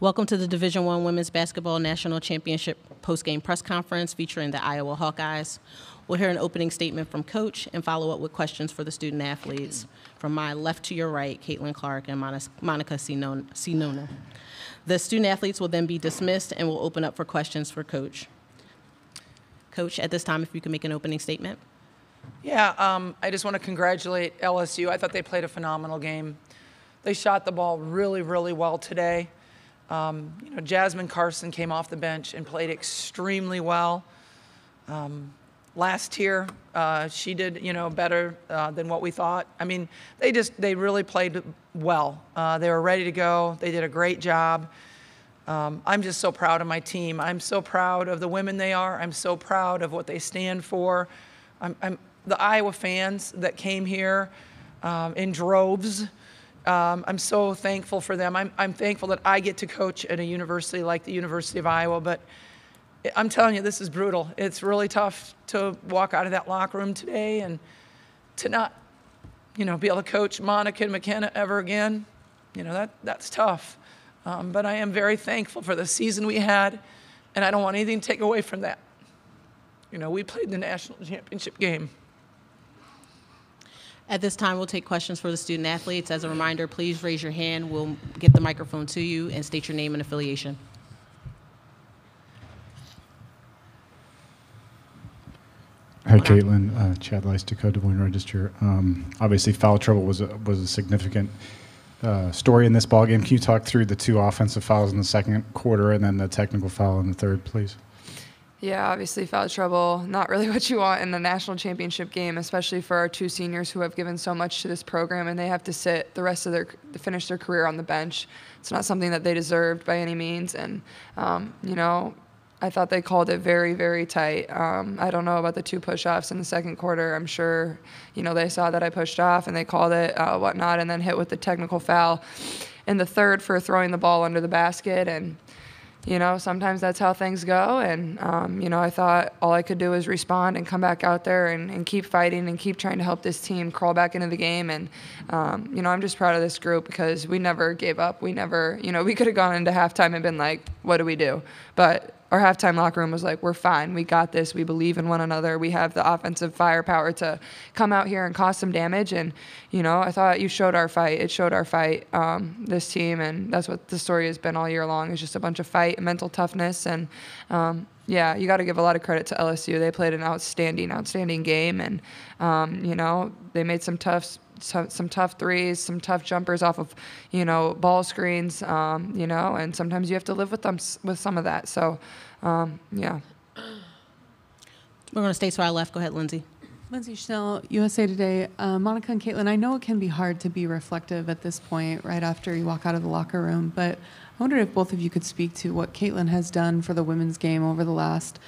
Welcome to the Division One Women's Basketball National Championship postgame press conference featuring the Iowa Hawkeyes. We'll hear an opening statement from Coach and follow up with questions for the student athletes. From my left to your right, Caitlin Clark and Monica Czinano. The student athletes will then be dismissed and we'll open up for questions for Coach. Coach, at this time, if you can make an opening statement. Yeah, um, I just want to congratulate LSU. I thought they played a phenomenal game. They shot the ball really, really well today. Um, you know, Jasmine Carson came off the bench and played extremely well. Um, last year, uh, she did, you know, better uh, than what we thought. I mean, they just, they really played well. Uh, they were ready to go. They did a great job. Um, I'm just so proud of my team. I'm so proud of the women they are. I'm so proud of what they stand for. I'm, I'm the Iowa fans that came here um, in droves. Um, I'm so thankful for them. I'm, I'm thankful that I get to coach at a university like the University of Iowa, but I'm telling you, this is brutal. It's really tough to walk out of that locker room today and to not, you know, be able to coach Monica and McKenna ever again. You know, that, that's tough. Um, but I am very thankful for the season we had, and I don't want anything to take away from that. You know, we played the national championship game. At this time, we'll take questions for the student athletes. As a reminder, please raise your hand. We'll get the microphone to you and state your name and affiliation. Hi, Caitlin. Uh, Chad Leistikow Des Moines Register. Um, obviously, foul trouble was a, was a significant uh, story in this ball game. Can you talk through the two offensive fouls in the second quarter and then the technical foul in the third, please? Yeah, obviously foul trouble. Not really what you want in the national championship game, especially for our two seniors who have given so much to this program and they have to sit the rest of their finish their career on the bench. It's not something that they deserved by any means, and um, you know. I thought they called it very, very tight. Um, I don't know about the two push-offs in the second quarter. I'm sure, you know, they saw that I pushed off and they called it uh, whatnot, and then hit with the technical foul in the third for throwing the ball under the basket. And you know, sometimes that's how things go. And, um, you know, I thought all I could do was respond and come back out there and, and keep fighting and keep trying to help this team crawl back into the game. And, um, you know, I'm just proud of this group because we never gave up. We never, you know, we could have gone into halftime and been like, what do we do? But our halftime locker room was like, we're fine. We got this. We believe in one another. We have the offensive firepower to come out here and cause some damage. And, you know, I thought you showed our fight. It showed our fight, um, this team. And that's what the story has been all year long is just a bunch of fight, mental toughness. And, um, yeah, you got to give a lot of credit to LSU. They played an outstanding, outstanding game. And, um, you know, they made some tough some tough threes, some tough jumpers off of, you know, ball screens, um, you know, and sometimes you have to live with them with some of that. So, um, yeah. We're going to stay to our left. Go ahead, Lindsay. Lindsay Schnell, USA Today. Uh, Monica and Caitlin, I know it can be hard to be reflective at this point, right after you walk out of the locker room, but I wondered if both of you could speak to what Caitlin has done for the women's game over the last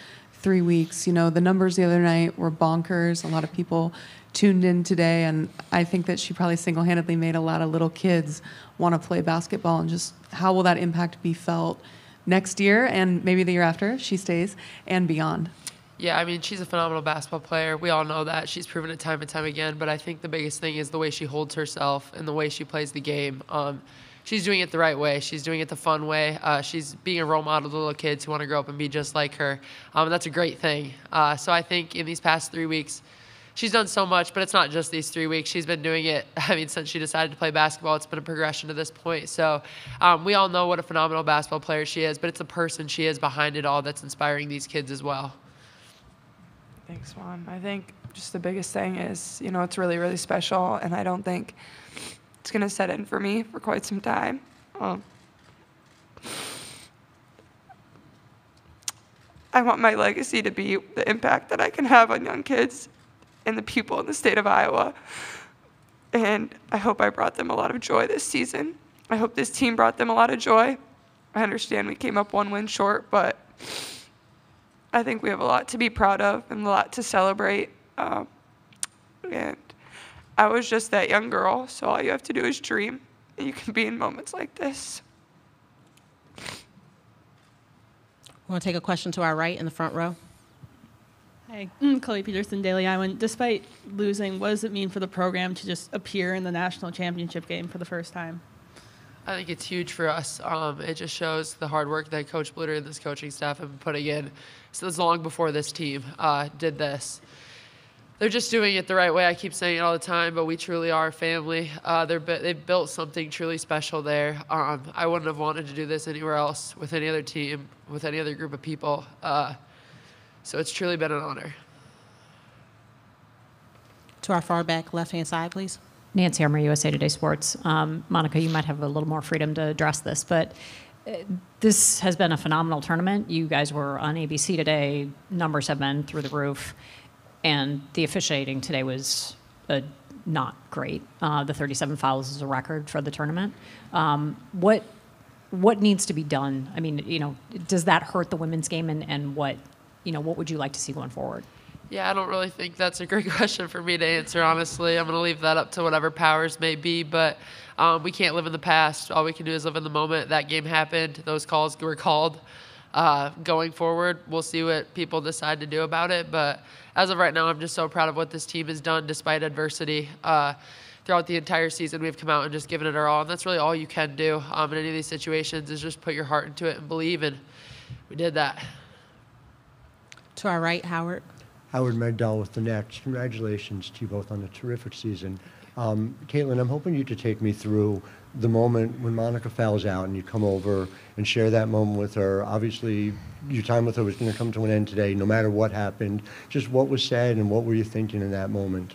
three weeks. You know, the numbers the other night were bonkers. A lot of people tuned in today, and I think that she probably single handedly made a lot of little kids want to play basketball. And just how will that impact be felt next year and maybe the year after she stays and beyond? Yeah, I mean, she's a phenomenal basketball player. We all know that. She's proven it time and time again. But I think the biggest thing is the way she holds herself and the way she plays the game. Um, she's doing it the right way. She's doing it the fun way. Uh, she's being a role model to little kids who want to grow up and be just like her. Um, that's a great thing. Uh, so I think in these past three weeks, she's done so much, but it's not just these three weeks. She's been doing it, I mean, since she decided to play basketball, it's been a progression to this point. So um, we all know what a phenomenal basketball player she is, but it's the person she is behind it all that's inspiring these kids as well. Thanks, Juan. I think just the biggest thing is, you know, it's really, really special, and I don't think it's going to set in for me for quite some time. Um, I want my legacy to be the impact that I can have on young kids and the people in the state of Iowa. And I hope I brought them a lot of joy this season. I hope this team brought them a lot of joy. I understand we came up one win short, but I think we have a lot to be proud of and a lot to celebrate. Um, and I was just that young girl, so all you have to do is dream, and you can be in moments like this. We want to take a question to our right in the front row. Hi, mm, Chloe Peterson, Daily Iowan. Despite losing, what does it mean for the program to just appear in the national championship game for the first time? I think it's huge for us. Um, it just shows the hard work that Coach Bluder and this coaching staff have been putting in. So it's long before this team uh, did this. They're just doing it the right way. I keep saying it all the time, but we truly are a family. Uh, they're they've built something truly special there. Um, I wouldn't have wanted to do this anywhere else with any other team, with any other group of people. Uh, so it's truly been an honor. To our far back left-hand side, please. Nancy Armour, USA Today Sports. Um, Monica, you might have a little more freedom to address this, but uh, this has been a phenomenal tournament. You guys were on ABC today. Numbers have been through the roof, and the officiating today was not great. Uh, the 37 fouls is a record for the tournament. Um, what what needs to be done? I mean, you know, does that hurt the women's game, and, and what you know, what would you like to see going forward? Yeah, I don't really think that's a great question for me to answer, honestly. I'm going to leave that up to whatever powers may be, but um, we can't live in the past. All we can do is live in the moment. That game happened, those calls were called. Uh, going forward, we'll see what people decide to do about it, but as of right now, I'm just so proud of what this team has done despite adversity. Uh, throughout the entire season, we've come out and just given it our all, and that's really all you can do um, in any of these situations is just put your heart into it and believe, and we did that. To our right, Howard. Howard Megdal with the Next. Congratulations to you both on a terrific season. Um, Caitlin, I'm hoping you to take me through the moment when Monica fouls out and you come over and share that moment with her. Obviously, your time with her was going to come to an end today, no matter what happened. Just what was said and what were you thinking in that moment?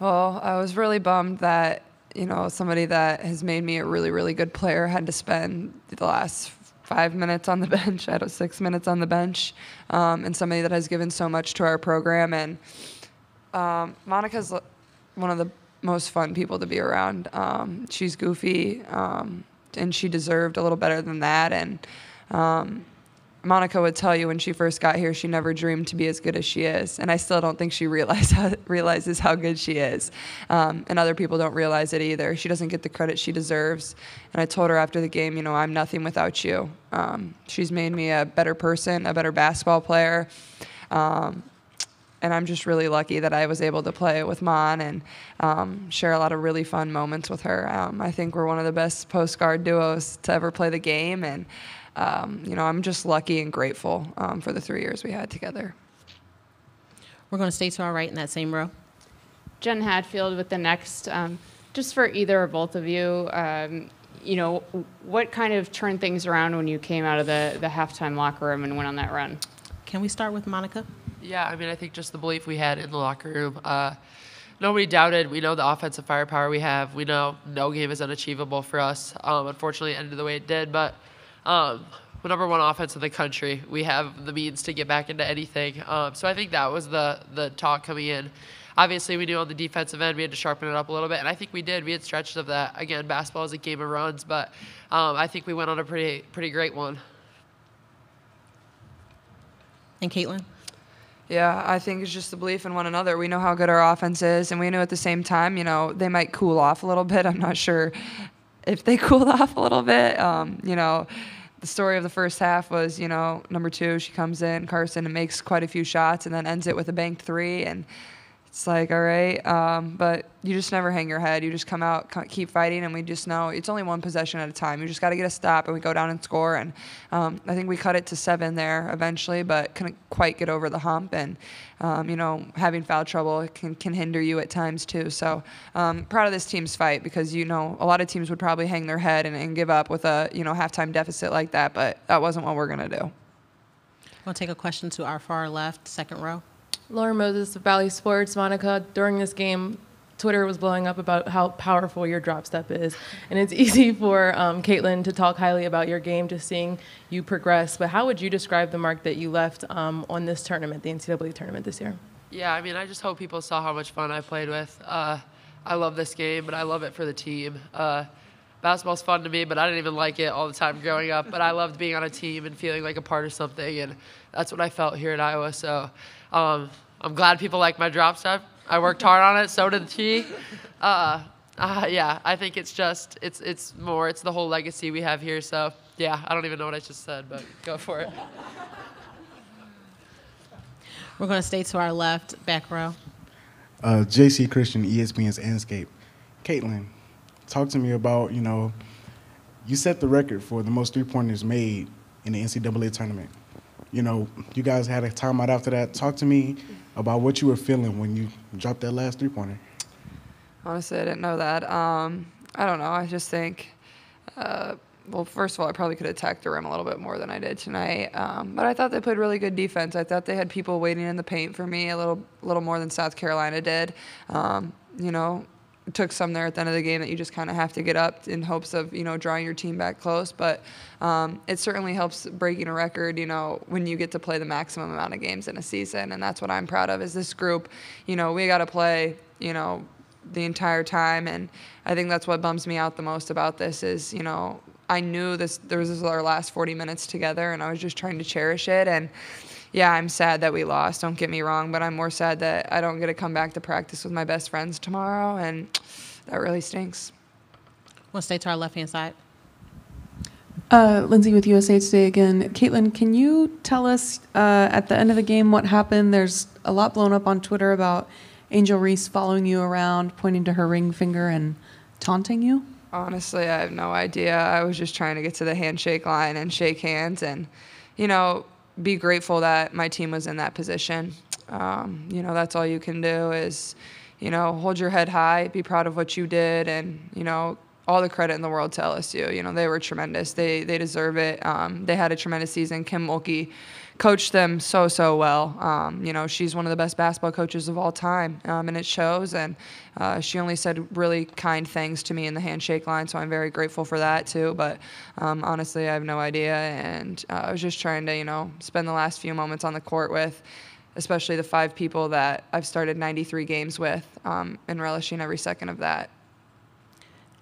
Well, I was really bummed that, you know, somebody that has made me a really, really good player had to spend the last five minutes on the bench. I had six minutes on the bench, um, and somebody that has given so much to our program. And um, Monica's one of the most fun people to be around. Um, she's goofy, um, and she deserved a little better than that. And um, Monica would tell you when she first got here, she never dreamed to be as good as she is, and I still don't think she how, realizes how good she is. Um, and other people don't realize it either. She doesn't get the credit she deserves. And I told her after the game, you know, I'm nothing without you. Um, she's made me a better person, a better basketball player. Um, and I'm just really lucky that I was able to play with Mon and um, share a lot of really fun moments with her. Um, I think we're one of the best post guard duos to ever play the game, and um, you know, I'm just lucky and grateful um, for the three years we had together. We're going to stay to our right in that same row. Jen Hadfield with the next. Um, just for either or both of you, um, you know, what kind of turned things around when you came out of the, the halftime locker room and went on that run? Can we start with Monica? Yeah, I mean, I think just the belief we had in the locker room. Uh, nobody doubted. We know the offensive firepower we have. We know no game is unachievable for us. Um, unfortunately, it ended the way it did, but um, we're number one offense in the country. We have the means to get back into anything. Um, so I think that was the the talk coming in. Obviously, we knew on the defensive end we had to sharpen it up a little bit, and I think we did. We had stretches of that. Again, basketball is a game of runs, but um, I think we went on a pretty pretty great one. And Caitlin? Yeah, I think it's just the belief in one another. We know how good our offense is, and we know at the same time, you know, they might cool off a little bit. I'm not sure if they cooled off a little bit. Um, you know, the story of the first half was, you know, number two, she comes in, Carson, and makes quite a few shots, and then ends it with a banked three, and it's like, all right, um, but you just never hang your head. You just come out, keep fighting, and we just know it's only one possession at a time. You just got to get a stop, and we go down and score. And um, I think we cut it to seven there eventually, but couldn't quite get over the hump. And um, you know, having foul trouble can can hinder you at times too. So um, proud of this team's fight because you know a lot of teams would probably hang their head and, and give up with a you know halftime deficit like that, but that wasn't what we're gonna do. We'll take a question to our far left, second row. Lauren Moses of Bally Sports. Monica, during this game, Twitter was blowing up about how powerful your drop step is. And it's easy for um, Caitlin to talk highly about your game, just seeing you progress. But how would you describe the mark that you left um, on this tournament, the NCAA tournament this year? Yeah, I mean, I just hope people saw how much fun I played with. Uh, I love this game, but I love it for the team. Uh, basketball's fun to me, but I didn't even like it all the time growing up. But I loved being on a team and feeling like a part of something, and that's what I felt here at Iowa. So um, I'm glad people like my drop step. I worked hard on it. So did she. Uh, uh, yeah, I think it's just it's it's more it's the whole legacy we have here. So yeah, I don't even know what I just said, but go for it. We're going to stay to our left, back row. Uh, JC Christian, ESPN's Andscape. Caitlin, talk to me about, you know, you set the record for the most three pointers made in the NCAA tournament. You know, you guys had a timeout after that. Talk to me about what you were feeling when you dropped that last three pointer. Honestly, I didn't know that. Um, I don't know. I just think, uh, well, first of all, I probably could have attacked the rim a little bit more than I did tonight. Um, but I thought they played really good defense. I thought they had people waiting in the paint for me a little, little more than South Carolina did. Um, you know, took some there at the end of the game that you just kind of have to get up in hopes of you know drawing your team back close. But um, it certainly helps breaking a record. You know when you get to play the maximum amount of games in a season, and that's what I'm proud of. Is this group? You know we got to play. You know the entire time, and I think that's what bums me out the most about this is you know I knew this there was our last 40 minutes together, and I was just trying to cherish it and yeah, I'm sad that we lost. Don't get me wrong, but I'm more sad that I don't get to come back to practice with my best friends tomorrow, and that really stinks. Want to stay to our left hand side? Uh, Lindsay with USA Today again. Caitlin, can you tell us uh, at the end of the game what happened? There's a lot blown up on Twitter about Angel Reese following you around, pointing to her ring finger and taunting you. Honestly, I have no idea. I was just trying to get to the handshake line and shake hands, and you know, be grateful that my team was in that position. Um, you know, that's all you can do is, you know, hold your head high, be proud of what you did, and you know, all the credit in the world to LSU. You know, they were tremendous. They they deserve it. Um, they had a tremendous season. Kim Mulkey coached them so so well. Um, you know, she's one of the best basketball coaches of all time, um, and it shows. And uh, she only said really kind things to me in the handshake line, so I'm very grateful for that too. But um, honestly, I have no idea, and uh, I was just trying to you know spend the last few moments on the court with. Especially the five people that I've started 93 games with, um, and relishing every second of that.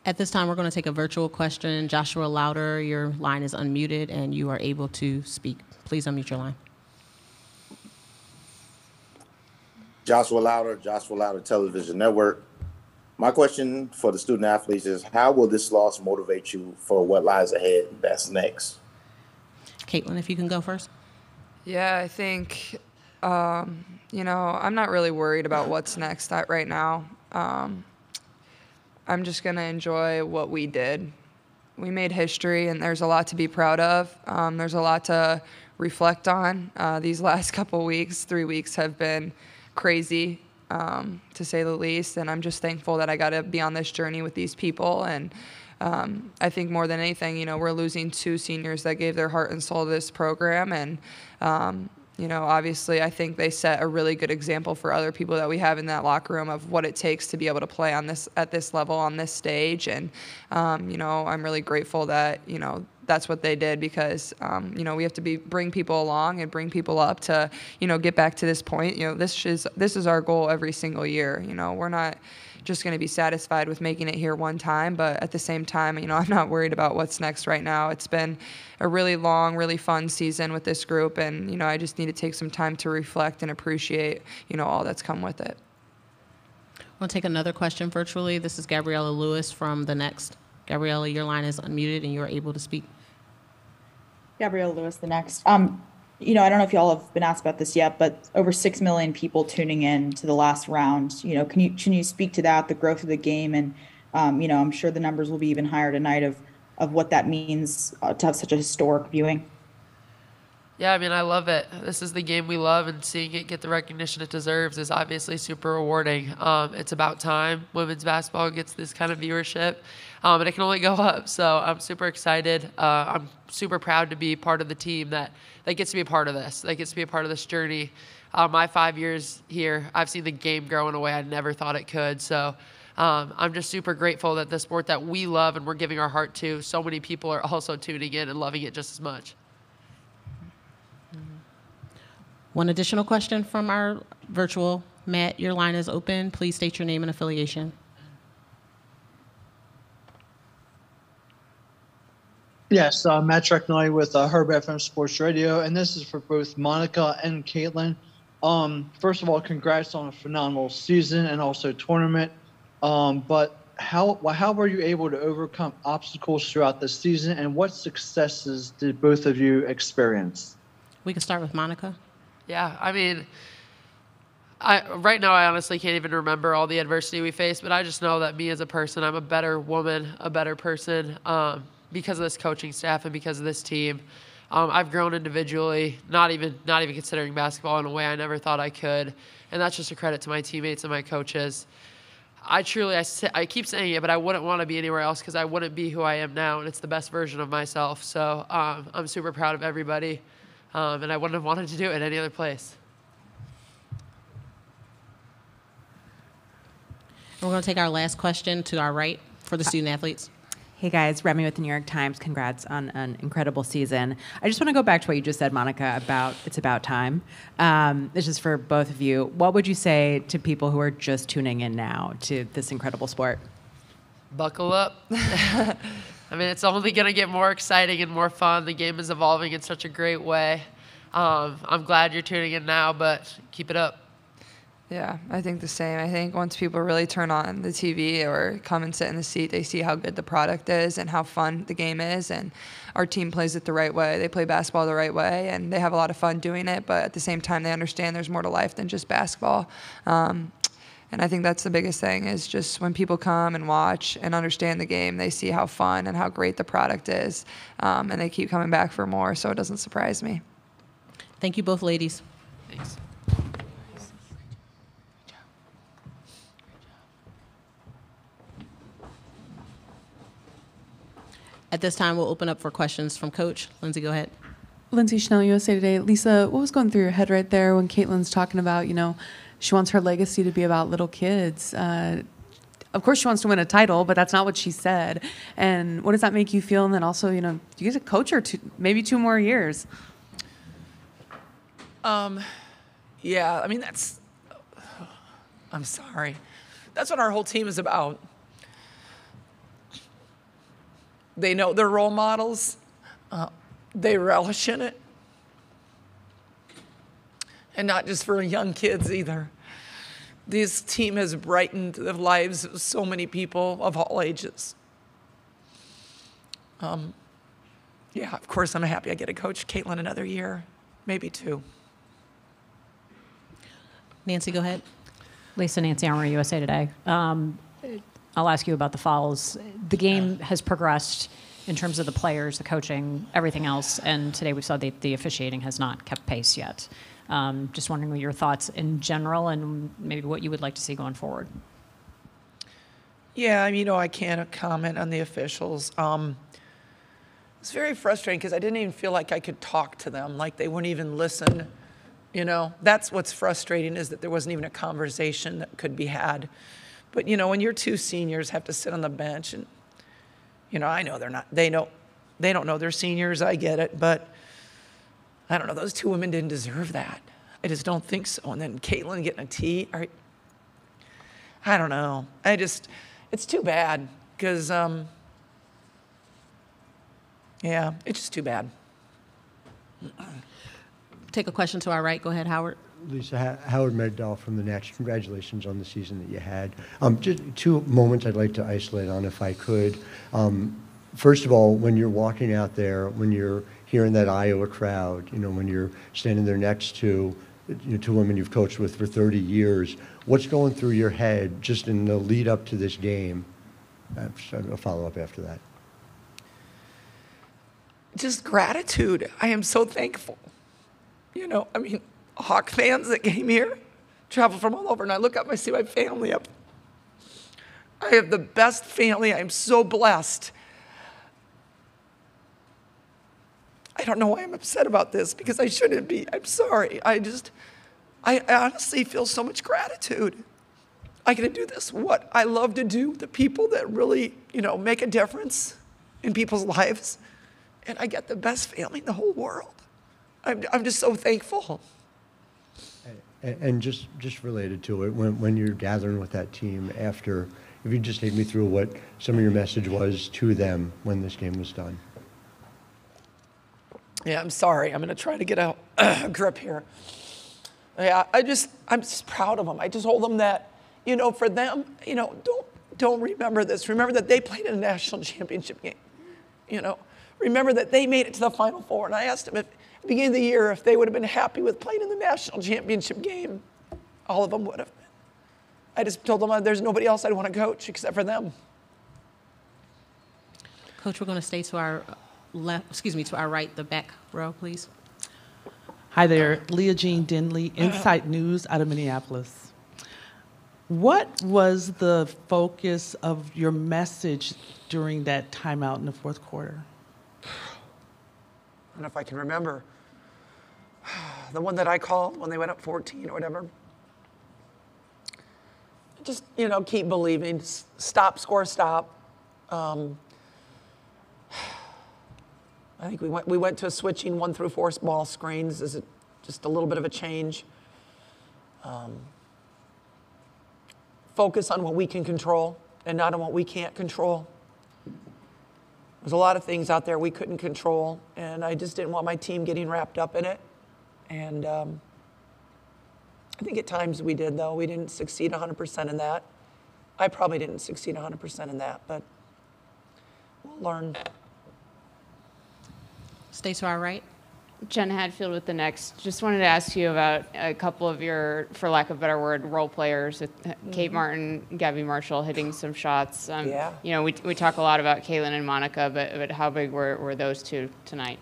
At this time, we're going to take a virtual question. Joshua Louder, your line is unmuted and you are able to speak. Please unmute your line. Joshua Louder, Joshua Louder Television Network. My question for the student athletes is how will this loss motivate you for what lies ahead that's next? Caitlin, if you can go first. Yeah, I think, um, you know, I'm not really worried about what's next right now. Um, I'm just going to enjoy what we did. We made history, and there's a lot to be proud of. Um, there's a lot to reflect on. Uh, these last couple weeks, three weeks, have been crazy, um, to say the least. And I'm just thankful that I got to be on this journey with these people. And um, I think more than anything, you know, we're losing two seniors that gave their heart and soul to this program. And, um, you know, obviously, I think they set a really good example for other people that we have in that locker room of what it takes to be able to play on this at this level on this stage. And, um, you know, I'm really grateful that you know that's what they did because um, you know we have to be bring people along and bring people up to you know get back to this point. You know this is this is our goal every single year. You know we're not just going to be satisfied with making it here one time, but at the same time, you know I'm not worried about what's next right now. It's been a really long, really fun season with this group, and you know I just need to take some time to reflect and appreciate you know all that's come with it. We'll take another question virtually. This is Gabriella Lewis from The Next. Gabriella, your line is unmuted and you are able to speak. Gabrielle Lewis, the next. Um, you know, I don't know if y'all have been asked about this yet, but over six million people tuning in to the last round. You know, can you can you speak to that, the growth of the game, and um, you know, I'm sure the numbers will be even higher tonight of of what that means uh, to have such a historic viewing. Yeah, I mean, I love it. This is the game we love, and seeing it get the recognition it deserves is obviously super rewarding. Um, it's about time women's basketball gets this kind of viewership, um, and it can only go up. So I'm super excited. Uh, I'm super proud to be part of the team that, that gets to be a part of this, that gets to be a part of this journey. Uh, my five years here, I've seen the game grow in a way I never thought it could. So um, I'm just super grateful that the sport that we love and we're giving our heart to, so many people are also tuning in and loving it just as much. One additional question from our virtual. Matt, your line is open. Please state your name and affiliation. Yes, uh, Matt Trecnelli with uh, Herb FM Sports Radio, and this is for both Monica and Caitlin. Um, first of all, congrats on a phenomenal season and also tournament. Um, but how how were you able to overcome obstacles throughout the season, and what successes did both of you experience? We can start with Monica. Yeah, I mean, I right now I honestly can't even remember all the adversity we faced, but I just know that me as a person, I'm a better woman, a better person um, because of this coaching staff and because of this team. Um, I've grown individually, not even not even considering basketball in a way I never thought I could, and that's just a credit to my teammates and my coaches. I truly, I, I keep saying it, but I wouldn't want to be anywhere else because I wouldn't be who I am now, and it's the best version of myself. So um, I'm super proud of everybody, um, and I wouldn't have wanted to do it any other place. We're going to take our last question to our right for the student athletes. Hey guys, Remy with the New York Times. Congrats on an incredible season. I just want to go back to what you just said, Monica, about it's about time. Um, this is for both of you. What would you say to people who are just tuning in now to this incredible sport? Buckle up. I mean, it's only going to get more exciting and more fun. The game is evolving in such a great way. Um, I'm glad you're tuning in now, but keep it up. Yeah, I think the same. I think once people really turn on the TV or come and sit in the seat, they see how good the product is and how fun the game is. And our team plays it the right way. They play basketball the right way, and they have a lot of fun doing it. But at the same time, they understand there's more to life than just basketball. Um, and I think that's the biggest thing is just when people come and watch and understand the game, they see how fun and how great the product is, um, and they keep coming back for more. So it doesn't surprise me. Thank you both, ladies. Thanks. At this time, we'll open up for questions from Coach. Lindsay, go ahead. Lindsay Schnell, USA Today. Lisa, what was going through your head right there when Caitlin's talking about, you know, she wants her legacy to be about little kids? Uh, of course, she wants to win a title, but that's not what she said. And what does that make you feel? And then also, you know, you get to coach her two, maybe two more years. Um, yeah, I mean, that's, I'm sorry. That's what our whole team is about. They know their role models, uh, they relish in it. And not just for young kids either. This team has brightened the lives of so many people of all ages. Um, yeah, of course, I'm happy I get to coach Caitlin another year, maybe two. Nancy, go ahead. Lisa Nancy Armour, USA Today. Um, I'll ask you about the fouls. The game has progressed in terms of the players, the coaching, everything else, and today we saw that the officiating has not kept pace yet. Um, just wondering your thoughts in general and maybe what you would like to see going forward. Yeah, you know, I can't comment on the officials. Um, it's very frustrating because I didn't even feel like I could talk to them, like they wouldn't even listen. You know, that's what's frustrating is that there wasn't even a conversation that could be had. But you know, when your two seniors have to sit on the bench, and you know, I know they're not, they know, they don't know they're seniors. I get it, but I don't know. Those two women didn't deserve that. I just don't think so. And then Caitlin getting a T. I, I don't know. I just, it's too bad because, um, yeah, it's just too bad. Take a question to our right. Go ahead, Howard. Lisa, Ha- Howard Megdal from the Next. Congratulations on the season that you had. Um, just two moments I'd like to isolate on, if I could. Um, first of all, when you're walking out there, when you're hearing that Iowa crowd, you know, when you're standing there next to you know, two women you've coached with for 30 years, what's going through your head just in the lead up to this game? A follow up after that. Just gratitude. I am so thankful. You know, I mean, Hawk fans that came here, traveled from all over, and I look up, I see my family up. I have the best family. I'm so blessed. I don't know why I'm upset about this because I shouldn't be. I'm sorry. I just, I honestly feel so much gratitude. I get to do this, what I love to do, the people that really, you know, make a difference in people's lives. And I get the best family in the whole world. I'm, I'm just so thankful. And, and just, just related to it, when, when you're gathering with that team after, if you just take me through what some of your message was to them when this game was done. Yeah, I'm sorry. I'm going to try to get a grip here. Yeah, I just, I'm just proud of them. I just told them that, you know, for them, you know, don't, don't remember this. Remember that they played in a national championship game. You know, remember that they made it to the Final Four. And I asked them if, at the beginning of the year if they would have been happy with playing in the national championship game. All of them would have been. I just told them uh, there's nobody else I'd want to coach except for them. Coach, we're going to stay to our left, excuse me, to our right, the back row, please. Hi there, Leah Jean Denley, Insight News out of Minneapolis. What was the focus of your message during that timeout in the fourth quarter? I don't know if I can remember. The one that I called when they went up 14 or whatever. Just, you know, keep believing. S- Stop, score, stop. Um, I think we went, we went to a switching one through four ball screens as a, just a little bit of a change. Um, focus on what we can control and not on what we can't control. There's a lot of things out there we couldn't control, and I just didn't want my team getting wrapped up in it. And um, I think at times we did, though. We didn't succeed 100% in that. I probably didn't succeed 100% in that, but we'll learn. Stay to our right. Jen Hadfield with the next. Just wanted to ask you about a couple of your, for lack of a better word, role players. With Kate Mhm. Martin, Gabby Marshall hitting some shots. Um, Yeah. You know, we, we talk a lot about Caitlin and Monica, but, but how big were, were those two tonight?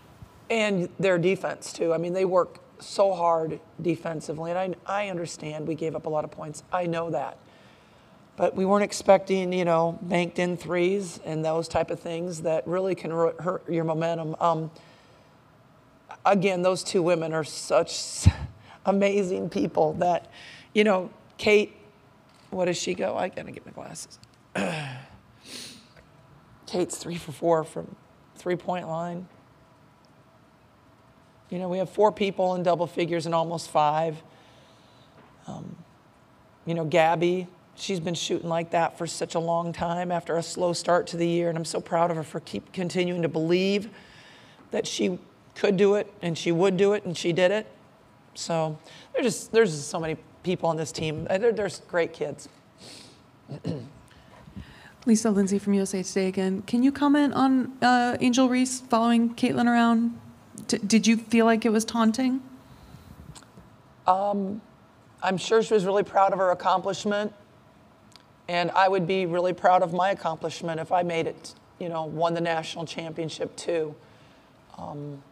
And their defense, too. I mean, they work so hard defensively, and I, I understand we gave up a lot of points. I know that. But we weren't expecting, you know, banked in threes and those type of things that really can hurt your momentum. Um, again, those two women are such amazing people that, you know, Kate, what does she go? I gotta get my glasses. Kate's three for four from three point line. You know, we have four people in double figures and almost five. Um, you know, Gabby, she's been shooting like that for such a long time after a slow start to the year, and I'm so proud of her for keep continuing to believe that she could do it and she would do it and she did it. So there's just there's just so many people on this team. Uh, They're, there's great kids. Lisa Lindsay from USA Today again. Can you comment on uh, Angel Reese following Caitlin around? D- did you feel like it was taunting? Um, I'm sure she was really proud of her accomplishment, and I would be really proud of my accomplishment if I made it. You know, won the national championship too. Um,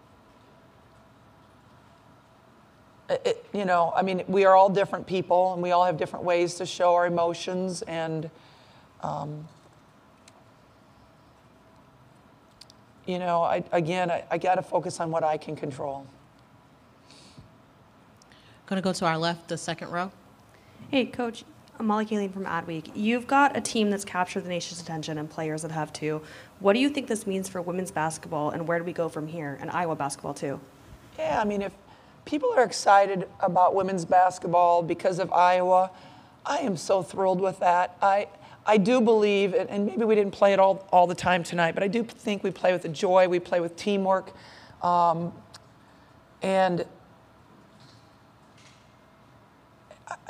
it, it- you know, I mean, we are all different people, and we all have different ways to show our emotions, and um, you know, I, again, I, I got to focus on what I can control. Going to go to our left, the second row. Hey, Coach. I'm Molly Kaling from Adweek. You've got a team that's captured the nation's attention and players that have too. What do you think this means for women's basketball and where do we go from here? And Iowa basketball too. Yeah, I mean, if people are excited about women's basketball because of Iowa, I am so thrilled with that. I, I do believe, and maybe we didn't play it all, all the time tonight, but I do think we play with the joy, we play with teamwork. Um, and,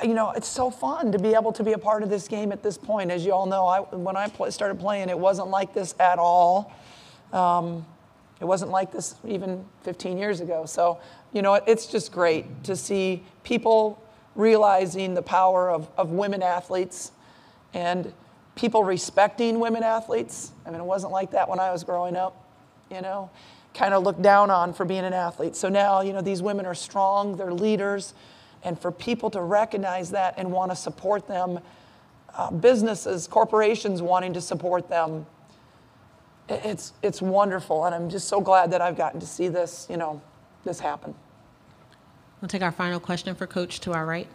you know, it's so fun to be able to be a part of this game at this point. As you all know, I, when I started playing, it wasn't like this at all. Um, it wasn't like this even 15 years ago. So, you know, it's just great to see people realizing the power of, of women athletes and people respecting women athletes. I mean, it wasn't like that when I was growing up, you know, kind of looked down on for being an athlete. So now, you know, these women are strong, they're leaders, and for people to recognize that and want to support them, uh, businesses, corporations wanting to support them, it's, it's wonderful. And I'm just so glad that I've gotten to see this, you know, this happen. We'll take our final question for Coach to our right.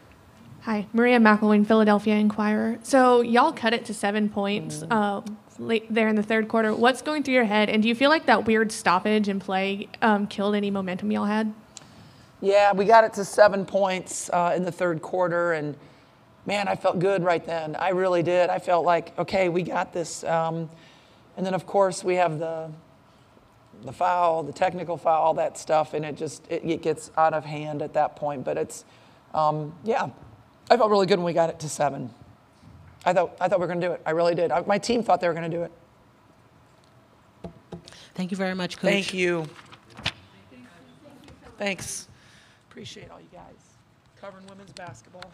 Hi, Maria McElwain, Philadelphia Inquirer. So y'all cut it to seven points uh, late there in the third quarter. What's going through your head, and do you feel like that weird stoppage in play um, killed any momentum y'all had? Yeah, we got it to seven points uh, in the third quarter, and man, I felt good right then. I really did. I felt like, okay, we got this. Um, and then, of course, we have the the foul, the technical foul, all that stuff, and it just it, it gets out of hand at that point. But it's, um, yeah, I felt really good when we got it to seven. I thought I thought we were going to do it. I really did. I, my team thought they were going to do it. Thank you very much, Coach. Thank you. Thanks. Appreciate all you guys covering women's basketball.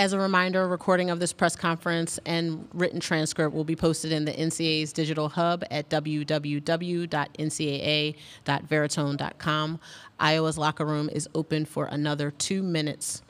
As a reminder, a recording of this press conference and written transcript will be posted in the NCAA's digital hub at www.ncaa.veritone.com. Iowa's locker room is open for another two minutes